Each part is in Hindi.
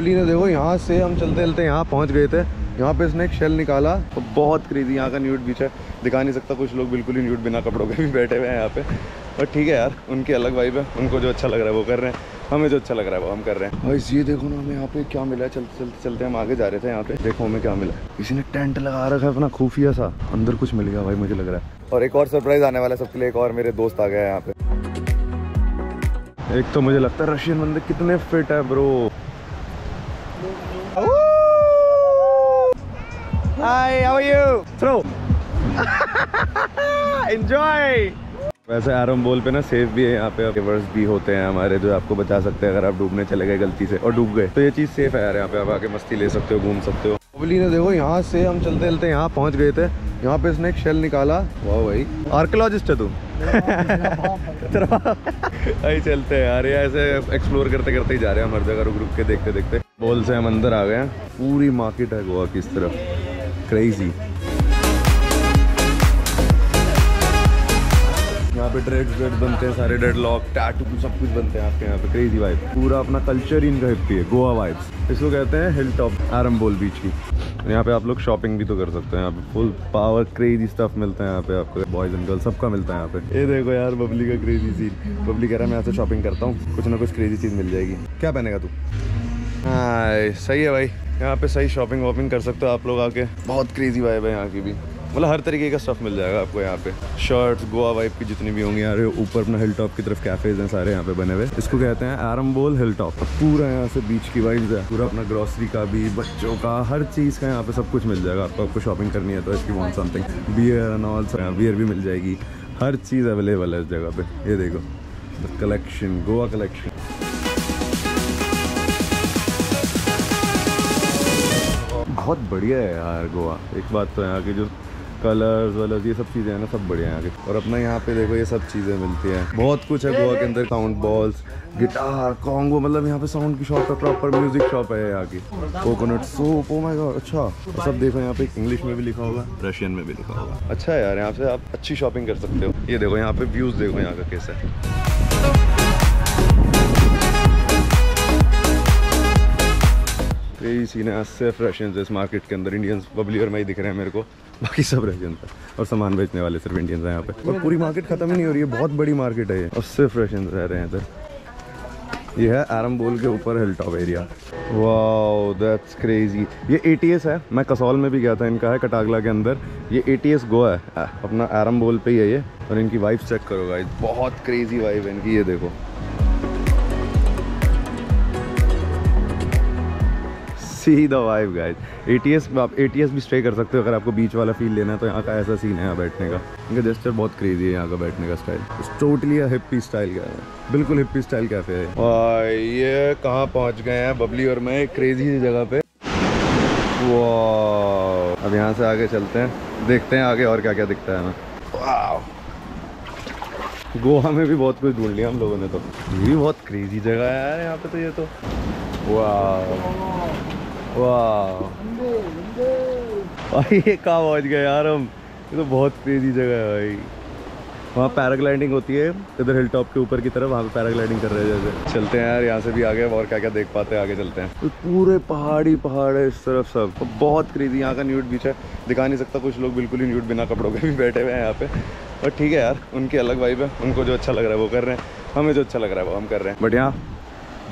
पुली ने देखो यहाँ से हम चलते चलते यहाँ पहुँच गए थे। यहाँ पे इसने एक शेल निकाला। तो बहुत क्रेजी यहाँ का न्यूट बीच है। दिखा नहीं सकता, कुछ लोग बिल्कुल ही न्यूट बिना कपड़ों के भी बैठे हुए हैं यहाँ पे। पर ठीक है यार, उनकी अलग वाइब है। उनको जो अच्छा लग रहा है, वो कर रहे हैं। हमें जो अच्छा लग रहा है, वो हम कर रहे हैं। भाई ये देखो ना, हमें यहाँ पे क्या मिला है। चलते चलते चलते हम आगे जा रहे थे यहाँ पे। देखो हमें क्या मिला किसी ने टेंट लगा रखा है अपना, खुफिया सा। अंदर कुछ मिल गया भाई, मुझे लग रहा है। और एक और सरप्राइज़ आने वाला है सबके लिए। एक और मेरे दोस्त आ गए हैं यहाँ पे। एक तो मुझे लगता है रशियन बंदे कितने फिट है bro Hi, how are you? Throw. Enjoy. वैसे आरम बोल पे ना सेफ़ भी है यहाँ पे रिवर्स भी होते हैं हमारे जो आपको बचा सकते हैं अगर आप डूबने चले गए गलती से और डूब गए। तो ये चीज़ सेफ़ है यार यहाँ पे आप आके मस्ती ले सकते हो घूम सकते हो। ओबली ने देखो यहाँ से हम चलते चलते यहाँ पहुँच गए थे। यहाँ पे इसने एक शेल निकाला। वाह भाई। आर्कोलॉजिस्ट है तू। आई चलते हैं यार ये ऐसे एक्सप्लोर करते करते ही जा रहे हैं हर जगह रुक रुक के देखते देखते बोल से हम अंदर आ गए हैं। पूरी मार्केट है गोवा की इस तरफ़। क्रेजी यहाँ पे ड्रेड ड्रेड बनते हैं, सारे डेड लॉक टैटू सब कुछ बनते हैं आपके यहाँ पे. क्रेजी वाइब पूरा अपना कल्चर ही इनका हिप्पी है. गोवा वाइब्स इसको कहते हैं हिल टॉप आरम्बोल बीच की यहाँ पे आप लोग शॉपिंग भी तो कर सकते हैं. यहाँ पे फुल पावर क्रेजी स्टफ़ मिलता है यहाँ पे आपको. बॉयज़ एंड गर्ल्स सबका मिलता है यहाँ पे. ये देखो यार बबली का क्रेजी सीन बबली कह रहा है, मैं यहाँ से शॉपिंग करता हूँ. कुछ ना कुछ क्रेजी चीज़ मिल जाएगी. क्या पहनेगा तू? हाँ सही है भाई। यहाँ पे सही शॉपिंग वॉपिंग कर सकते हो आप लोग आके। बहुत क्रेजी वाइब है यहाँ की भी। मतलब हर तरीके का स्टफ़ मिल जाएगा आपको यहाँ पे। शर्ट्स गोवा वाइब की जितनी भी होंगी, यार, ऊपर अपना हिल टॉप की तरफ़ कैफेज हैं सारे यहाँ पे बने हुए। इसको कहते हैं आरम्बोल हिल टॉप पूरा यहाँ से बीच की वाइब्स है। पूरा अपना ग्रोसरी का भी, बच्चों का, हर चीज़ का यहाँ पे सब कुछ मिल जाएगा। आपको आपको शॉपिंग करनी है तो इसकी want something beer and all beer भी मिल जाएगी। हर चीज़ अवेलेबल है इस जगह पे। ये देखो। कलेक्शन गोवा कलेक्शन बहुत बढ़िया है यार गोवा। एक बात तो यहाँ की जो कलर्स वलर्स ये सब चीज़ें हैं ना, सब बढ़िया है यहाँ की। और अपना यहाँ पे देखो, ये सब चीज़ें मिलती हैं। बहुत कुछ है गोवा के अंदर साउंड बॉल्स गिटार कॉन्गो मतलब यहाँ पे साउंड की शॉप है प्रॉपर म्यूज़िक शॉप है यहाँ की। Coconut soup oh my god अच्छा। और सब देखो, यहाँ पे इंग्लिश में भी लिखा होगा रशियन में भी लिखा होगा। अच्छा यार, यहाँ से आप अच्छी शॉपिंग कर सकते हो। ये देखो, यहाँ पे व्यूज़ देखो यहाँ का कैसा है। सीन है सिर्फ़ रशियंस इस मार्केट के अंदर। इंडियंस बबली और मैं ही दिख रहे हैं मेरे को। बाकी सब रशियंस है। और सामान बेचने वाले सिर्फ़ इंडियंस हैं यहाँ पे। और पूरी मार्केट खत्म ही नहीं हो रही है। बहुत बड़ी मार्केट है ये। और सिर्फ़ रशियंस रह रहे हैं इधर। ये है आरम बोल के ऊपर hill top area wow that's crazy ये एटीएस है। मैं कसौल में भी गया था। इनका है कटागला के अंदर। ये एटीएस गोवा है। अपना आरम बोल पे ही है ये। और इनकी वाइफ चेक करो गाइस बहुत क्रेजी वाइफ है इनकी। ये देखो। सी द वाइव गाइस एटीएस आप एटीएस भी स्टे कर सकते हो अगर आपको बीच वाला फील लेना है तो यहाँ का ऐसा सीन है यहाँ बैठने का। इनका जेस्टर बहुत क्रेजी है यहाँ का बैठने का स्टाइल टोटली हिप्पी स्टाइल का है बिल्कुल हिप्पी स्टाइल कैफ़े है। और ये कहाँ पहुँच गए हैं? बबली और मैं क्रेजी जगह पे। वो अब यहाँ से आगे चलते हैं। देखते हैं आगे और क्या क्या दिखता है हमें गोवा में भी बहुत कुछ ढूंढ लिया हम लोगों ने तो। ये भी बहुत क्रेजी जगह है यार यहाँ पे तो ये तो। वाह भाई, ये कहाँ पहुँच गए यार हम? ये तो बहुत क्रेजी जगह है भाई। वहाँ पैराग्लाइडिंग होती है, इधर हिल टॉप के ऊपर की तरफ़, वहाँ पे पैराग्लाइडिंग कर रहे हैं जैसे। चलते हैं यार, यहाँ से भी आगे और क्या क्या देख पाते हैं, आगे चलते हैं। तो पूरे पहाड़ी पहाड़ है इस तरफ़ सब। तो बहुत क्रेजी यहाँ का न्यूट बीच है। दिखा नहीं सकता कुछ लोग, बिल्कुल ही न्यूट बिना कपड़ों के भी बैठे हुए हैं यहाँ पे। और ठीक है यार, उनकी अलग वाइब है, उनको जो अच्छा लग रहा है वो कर रहे हैं। हमें जो अच्छा लग रहा है वो हम कर रहे हैं। बट यहाँ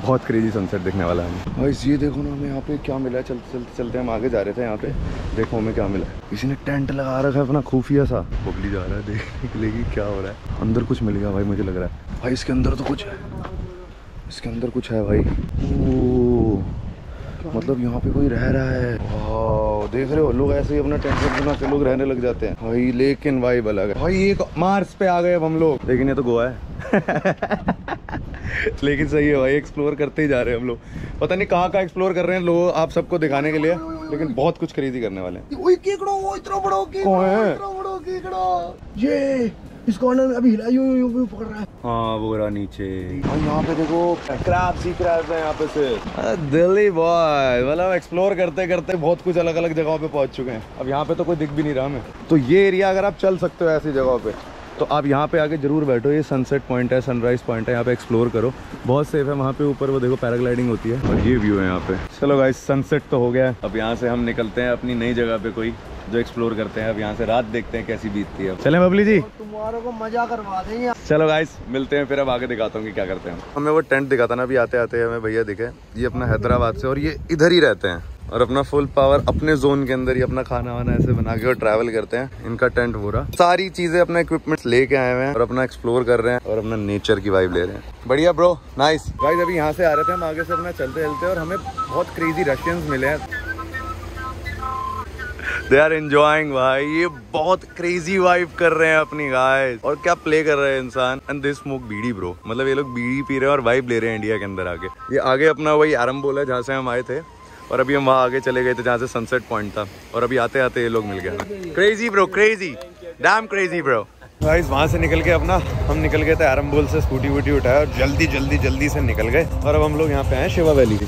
बहुत क्रेजी सनसेट देखने वाला है। हमें भाई ये देखो ना हमें यहाँ पे क्या मिला है? चलते चलते चलते हम आगे जा रहे थे यहाँ पे। देखो हमें क्या मिला किसी ने टेंट लगा रखा है अपना खुफिया सा। बबली जा रहा है देखने के लिए कि क्या हो रहा है। अंदर कुछ मिल गया भाई मुझे लग रहा है। भाई इसके अंदर तो कुछ है। इसके अंदर कुछ है भाई। ओ मतलब यहाँ पे कोई रह रहा है। देख रहे हो लोग ऐसे ही अपना टेंशन बना के लोग रहने लग जाते हैं। भाई लेकिन भाई अलग है। भाई एक मार्स पे आ गए अब हम लोग। लेकिन ये तो गोवा है। लेकिन सही है भाई एक्सप्लोर करते ही जा रहे हैं हम लोग। पता नहीं कहाँ कहाँ एक्सप्लोर कर रहे हैं लोग आप सबको दिखाने के लिए लेकिन बहुत कुछ खरीदी करने वाले हैं। ये इस अभी हिला यूँ यूँ यूँ पकड़ रहा है। हाँ वो रहा नीचे। और यहाँ पे देखो क्रैब्स ही क्रैब्स है यहाँ पे से। दिल्ली बॉय मतलब एक्सप्लोर करते करते बहुत कुछ अलग अलग जगहों पे पहुँच चुके हैं। अब यहाँ पे तो कोई दिख भी नहीं रहा हमें। तो ये एरिया अगर आप चल सकते हो ऐसी जगहों पे तो आप यहाँ पे आके ज़रूर बैठो ये सनसेट पॉइंट है सनराइज पॉइंट है यहाँ पे एक्सप्लोर करो। बहुत सेफ़ है वहाँ पे ऊपर वो देखो पैराग्लाइडिंग होती है। और ये व्यू है यहाँ पे। चलो गाइस सनसेट तो हो गया अब यहाँ से हम निकलते हैं अपनी नई जगह पे कोई जो एक्सप्लोर करते हैं। अब यहाँ से रात देखते हैं कैसी बीतती है। चले बबली जी। तुम्हारों को मज़ा करवा देंगे चलो गाइस मिलते हैं फिर अब आगे दिखाता हूँ कि क्या करते हैं हमें। वो टेंट दिखाता ना अभी आते आते हमें भैया दिखे। ये अपना हैदराबाद से और ये इधर ही रहते हैं। और अपना फुल पावर अपने जोन के अंदर ही अपना खाना वाना ऐसे बना के और ट्रैवल करते हैं। इनका टेंट पूरा। सारी चीज़ें अपना इक्विपमेंट लेके आए हुए हैं और अपना एक्सप्लोर कर रहे हैं और अपना नेचर की वाइब ले रहे हैं। बढ़िया ब्रो नाइस गाइस अभी यहाँ से आ रहे थे हम, आगे से अपना चलते चलते और हमें बहुत क्रेजी रशियंस मिले हैं। दे आर एंजॉइंग भाई। ये बहुत क्रेजी वाइब कर रहे हैं अपनी गाइस और क्या प्ले कर रहे हैं इंसान? And this smoke bidi bro मतलब ये लोग बीड़ी पी रहे हैं और वाइब ले रहे हैं इंडिया के अंदर आके। ये आगे अपना वही आरम बोला जहाँ से हम आए थे। और अभी हम वहाँ आगे चले गए थे जहाँ से सनसेट पॉइंट था। और अभी आते आते ये लोग मिल गए। Crazy bro crazy damn crazy bro guys वहाँ से निकल के अपना, हम निकल गए थे आरम्बोल से स्कूटी वूटी उठाया और जल्दी जल्दी जल्दी से निकल गए। और अब हम लोग यहाँ पे आए शिवा वैली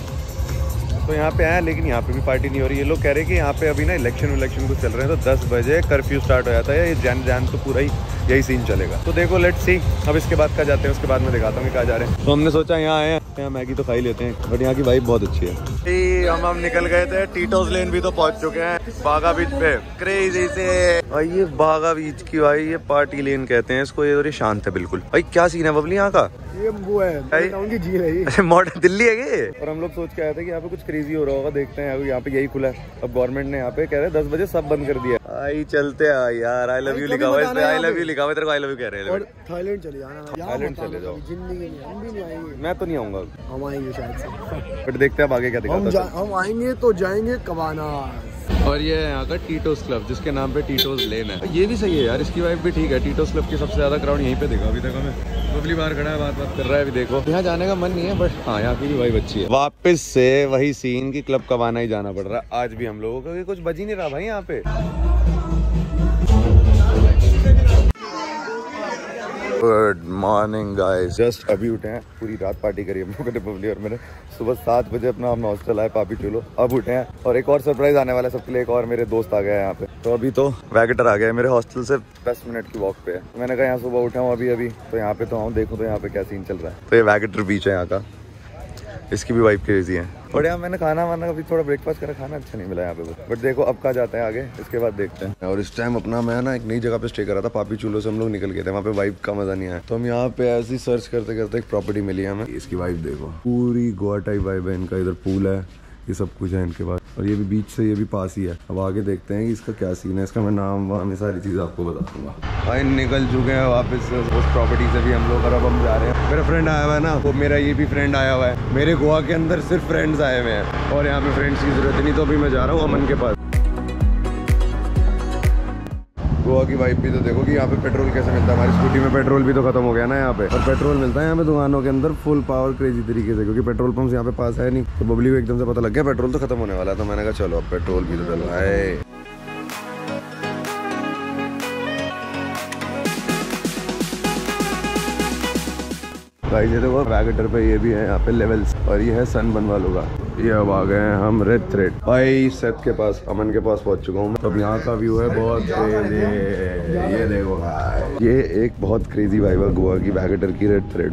तो यहाँ पे आए लेकिन यहाँ पे भी पार्टी नहीं हो रही। ये लोग कह रहे हैं कि यहाँ पे अभी ना इलेक्शन इलेक्शन कुछ चल रहे हैं तो 10 बजे कर्फ्यू स्टार्ट हो जाता है। ये जैन जैन तो पूरा ही यही सीन चलेगा। तो देखो लेट सी अब इसके बाद का जाते हैं, उसके बाद मैं दिखाता हूँ कहा जा रहे हैं। तो हमने सोचा, यहाँ आए हैं। यहाँ मैगी तो खा ही लेते हैं बट यहाँ की वाइब बहुत अच्छी है। हम हम निकल गए थे। टीटोज लेन भी तो पहुँच चुके हैं। बागा बीच पे। क्रेजी से। भाई, ये बागा बीच की भाई, ये पार्टी लेन कहते हैं। इसको ये शांत है, बिल्कुल। भाई, क्या सीन है, बबली, यहाँ का? ये वो है झील है अच्छा मॉडर्न दिल्ली है ये? और हम लोग सोच के आए थे कि यहाँ पे कुछ क्रेजी हो रहा होगा देखते हैं यहाँ पे यही खुला है। अब गवर्नमेंट ने यहाँ पे कह रहे हैं दस बजे सब बंद कर दिया। आई चलते आ यार आई लव यू लिखा हुआ है आई लव यू लिखा हुआ तेरे को आई लव यू कह रहे हैं थाईलैंड चले जाना थाईलैंड चले जाओ। ज़िंदगी में हम भी नहीं आएँगे। मैं तो नहीं आऊँगा। हम आएँगे शायद बट देखते हैं आगे क्या दिखाता हम आएँगे तो जाएँगे कबाना और ये है यहाँ का टीटोस क्लब जिसके नाम पे टीटोस लेन है। ये भी सही है यार इसकी वाइफ भी ठीक है। टीटोस क्लब की सबसे ज़्यादा क्राउड यहीं पे देखा अभी तक हमें पब्लिक बार खड़ा है बात बात कर रहा है अभी देखो। यहाँ जाने का मन नहीं है बट हाँ यहाँ की भी वाइफ अच्छी है। वापस से वही सीन की क्लब कबाना ही जाना पड़ रहा है। आज भी हम लोगों को कुछ बजी ही नहीं रहा भाई यहाँ पे। गुड मॉर्निंग गाइस जस्ट अभी उठे हैं पूरी रात पार्टी करी हम लोगों ने बबली और मैंने। सुबह सात बजे अपना हम हॉस्टल आए पापी चूलो अब उठे हैं और एक और सरप्राइज़ आने वाला है सबके लिए एक और मेरे दोस्त आ गए हैं यहाँ पे। तो अभी तो वैगेटर आ गया मेरे हॉस्टल से दस मिनट की वॉक पे है। मैंने कहा यहाँ सुबह उठा हूँ अभी अभी। तो यहाँ पे तो आऊँ देखूँ तो यहाँ पे क्या सीन चल रहा है। तो ये वैगेटर बीच है यहाँ का। इसकी भी वाइफ क्रेजी है। और यहाँ मैंने खाना वाना अभी थोड़ा ब्रेकफास्ट करा खाना अच्छा नहीं मिला यहाँ पे बट देखो अब कहा जाते हैं आगे इसके बाद देखते हैं। और इस टाइम अपना मैं ना एक नई जगह पे स्टे कर रहा था पापी चूलो से हम लोग निकल गए थे वहाँ पे वाइफ का मज़ा नहीं आया। तो हम यहाँ पे ऐसी सर्च करते करते एक प्रॉपर्टी मिली हमें। इसकी वाइफ देखो। पूरी गोवा टाइप वाइफ है इनका इधर पूल है। ये सब कुछ है इनके पास। और ये भी बीच से, ये भी पास ही है। अब आगे देखते हैं कि इसका क्या सीन है। इसका मैं नाम वाम सारी चीज़ आपको बता दूँगा भाई, निकल चुके हैं वापस उस प्रॉपर्टी से भी हम लोग। और अब हम जा रहे हैं। मेरा फ्रेंड आया हुआ है ना, वो मेरा ये भी फ्रेंड आया हुआ है। मेरे गोवा के अंदर सिर्फ़ फ्रेंड्स आए हुए हैं। और यहाँ पे फ्रेंड्स की ज़रूरत नहीं तो अभी मैं जा रहा हूँ अमन के पास। गोवा की वाइफ भी तो देखो कि यहाँ पे पेट्रोल कैसे मिलता है। हमारी स्कूटी में पेट्रोल भी तो खत्म हो गया ना यहाँ पे। और पेट्रोल मिलता है यहाँ पे दुकानों के अंदर फुल पावर क्रेजी तरीके से, क्योंकि पेट्रोल पंप यहाँ पे पास है नहीं। तो बबली को एकदम से पता लग गया पेट्रोल तो खत्म होने वाला तो मैंने कहा, चलो अब पेट्रोल भी तो डलवाए गाइस ये देखो वैगेटर पे ये भी है यहाँ पे लेवल्स और ये है सन बन वालों का ये अब आ गए हैं हम रेड थ्रेड भाई सेट के पास, अमन के पास पहुँच चुका हूँ अब यहाँ का व्यू है बहुत क्रेजी ये देखो। ये एक बहुत क्रेजी वाइब है गोवा की वैगेटर की रेड थ्रेड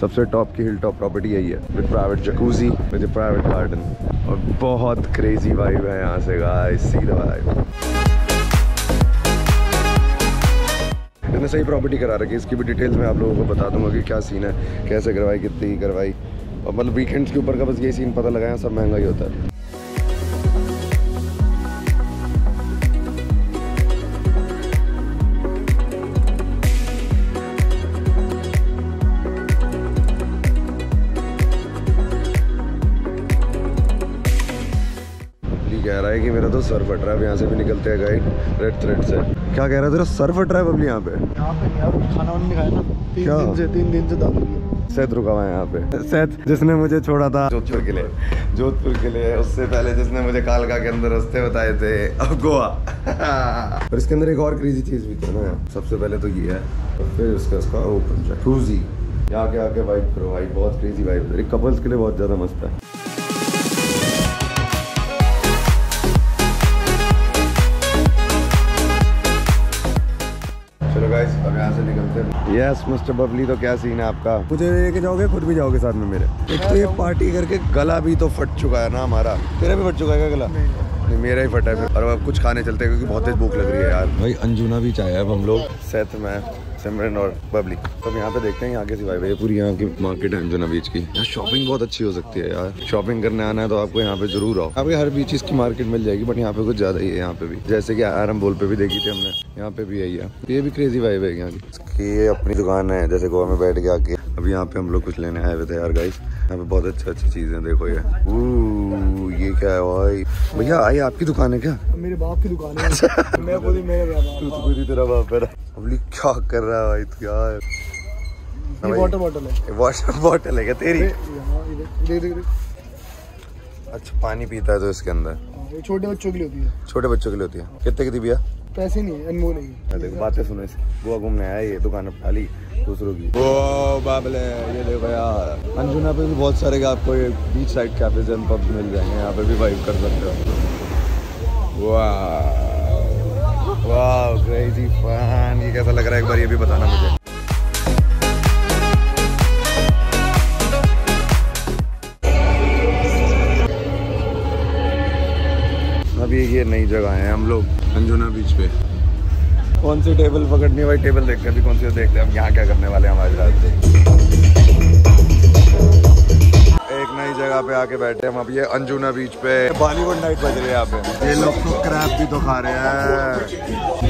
सबसे टॉप की हिल टॉप प्रॉपर्टी यही है। With private jacuzzi with private garden और बहुत क्रेजी वाइब है यहाँ से गाइस सी द वाइब इतने सही प्रॉपर्टी करा रखी है। इसकी भी डिटेल्स मैं आप लोगों को बता दूँगा कि क्या सीन है, कैसे करवाई, कितनी करवाई। मतलब वीकेंड्स के ऊपर का बस ये सीन पता लगाया सब महँगा ही होता है। कह रहा है कि मेरा तो सर फट रहा है यहाँ से भी निकलते हैं गाइड रेड थ्रेड से। क्या कह रहा है तेरा सर फट रहा है बबली यहाँ पे? यहाँ पे यार खाना वाना नहीं खाया ना तीन दिन से तीन दिन से दारू सैद रुका हुआ है यहाँ पे। सैद, जिसने मुझे छोड़ा था। जोधपुर के लिए। जोधपुर के लिए। उससे पहले जिसने मुझे कालका के अंदर रस्ते बताए थे, अब गोवा। और इसके अंदर एक और क्रेजी चीज़ भी थी ना। सबसे पहले तो ये है, और फिर उसका उसका ओपन क्रूजी यहाँ के आके वाइब करो भाई, बहुत क्रेजी वाइब कपल्स के लिए बहुत ज़्यादा मस्त है। यहाँ से निकलते हैं। यस मिस्टर बबली तो क्या सीन है आपका? मुझे लेके जाओगे? खुद भी जाओगे साथ में मेरे? एक तो ये पार्टी करके गला भी तो फट चुका है ना हमारा। तेरा भी फट चुका है क्या गला? नहीं। मेरा ही फटा है। और अब कुछ खाने चलते हैं क्योंकि बहुत तेज भूख लग रही है यार। भाई अंजुना भी चाहे अब हम लोग। सेहत में। सिमरन और बबली तो अब यहाँ पे देखते हैं यहाँ कैसी वाइब है। पूरी यहाँ की मार्केट है अंजुना बीच की। यहाँ शॉपिंग बहुत अच्छी हो सकती है यार। शॉपिंग करने आना है तो आपको यहाँ पे ज़रूर आओ। आपके हर बीच की मार्केट मिल जाएगी बट यहाँ पे कुछ ज़्यादा ही है यहाँ पे भी। जैसे की आरम बोल पे भी देखी थी हमने। यहाँ पे भी आई है। ये भी क्रेजी वाइब है यहाँ की। ये अपनी दुकान है जैसे गोवा में बैठ के आके। अब यहाँ पे हम लोग कुछ लेने आए हुए थे यार गाइस यहाँ पे बहुत अच्छी अच्छी चीज़ें देखो ये। ये क्या है भाई? भैया आई आपकी दुकान है क्या? मेरे बाप की दुकान है। मैं खुद ही मेरे तू बाप तो पूरी बाप है अबली क्या कर रहा है भाई तू यार? ये वाटर बॉटल है। वाटर बॉटल है क्या तेरी? देख देख अच्छा पानी पीता है तो इसके अंदर। हाँ, छोटे बच्चों के लिए होती है। छोटे बच्चों के लिए होती है। कितने की थी भैया? पैसे नहीं है अनमोल है देखो बातें सुनो इसकी गोवा घूमने आया ये दुकान अपना ली दूसरों की। ओ बाबले ये देखो यार। अंजुना पे भी बहुत सारे आपको ये beach side cafes and pubs मिल जाएँगे यहाँ पे भी वाइब कर सकते हो। वाह वाह क्रेजी फन ये कैसा लग रहा है? एक बार ये भी बताना मुझे। अभी ये नई जगह है हम लोग। अंजुना बीच पे। कौन सी टेबल पकड़नी है भाई? टेबल देखते हैं अभी कौन सी देखते हैं? हम यहाँ क्या करने वाले हैं हमारे रात से एक नई जगह पे आके बैठे हम अब ये अंजुना बीच पे। बॉलीवुड नाइट बज रही है यहाँ पे। ये लोग तो क्रैप भी तो खा रहे हैं।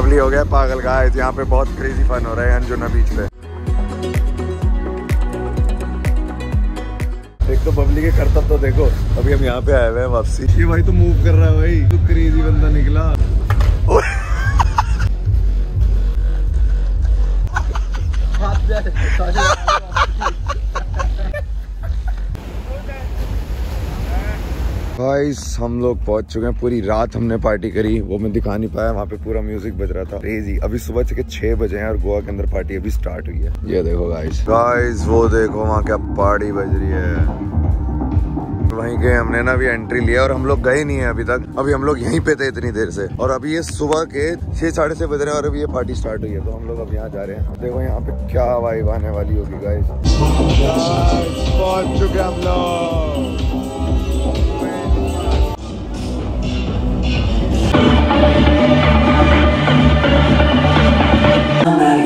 बबली हो गया पागल का यहाँ पे बहुत क्रेजी फन हो रहा है अंजुना बीच पे। एक तो बबली के करतब तो देखो अभी हम यहाँ पे आए हुए हैं वापसी। ये भाई तो मूव कर रहा है भाई तो क्रेजी बंदा निकला। गाइस हम लोग पहुँच चुके हैं। पूरी रात हमने पार्टी करी। वो मैं दिखा नहीं पाया। वहाँ पे पूरा म्यूज़िक बज रहा था। क्रेजी अभी सुबह से के छह बजे हैं और गोवा के अंदर पार्टी अभी स्टार्ट हुई है। ये देखो गाइस गाइस वो देखो वहाँ क्या पार्टी बज रही है। वहीं के हमने ना अभी एंट्री लिया और हम लोग गए नहीं है अभी तक। अभी हम लोग यहीं पे थे इतनी देर से। और अभी ये सुबह के छह, साढ़े बज रहे हैं और अभी ये पार्टी स्टार्ट हुई है। तो हम लोग अब यहाँ जा रहे हैं। देखो यहाँ पे क्या वाइब आने वाली होगी गाइस पहुँच चुके हम लोग। Amen.